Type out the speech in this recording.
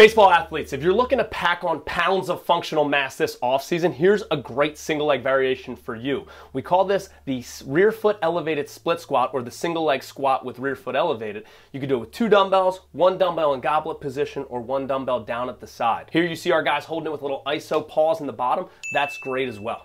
Baseball athletes, if you're looking to pack on pounds of functional mass this offseason, here's a great single leg variation for you. We call this the rear foot elevated split squat or the single leg squat with rear foot elevated. You can do it with two dumbbells, one dumbbell in goblet position, or one dumbbell down at the side. Here you see our guys holding it with little iso pause in the bottom. That's great as well.